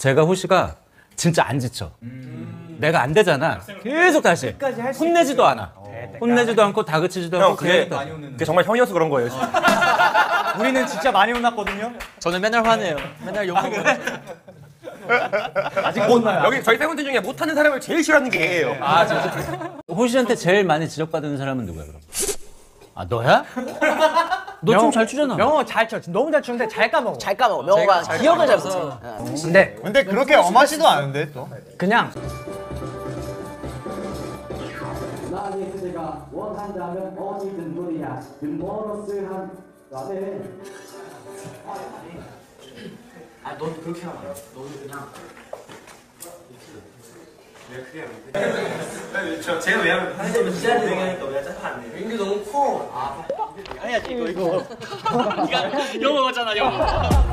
제가 호시가 진짜 안 지쳐. 내가 안 되잖아. 계속 다시. 혼내지도 않아. 혼내지도 않고 다그치지도 형 않고 그게 계속 다시. 그게 정말 형이어서 그런 거예요. 우리는 진짜 많이 혼났거든요. 저는 맨날 화내요. 맨날 욕먹어요. 아직 못 나요. 여기 저희 팬분들 중에 못하는 사람을 제일 싫어하는 게 얘예요. 아, 진짜. 호시한테 제일 많이 지적받은 사람은 누구야, 그럼? 아, 너야? 너좀잘 추잖아. 명호 잘 쳐. 너무 잘 추는데 잘 까먹어. 잘 까먹어. 명호가 기억을 잘 못해. 근데 근데 그렇게 엄하지도 않은데 또. 그냥 나의 그대가 원한다면 어디든 무리야 그 모노스한 나네 영어 거 잖아, 영어.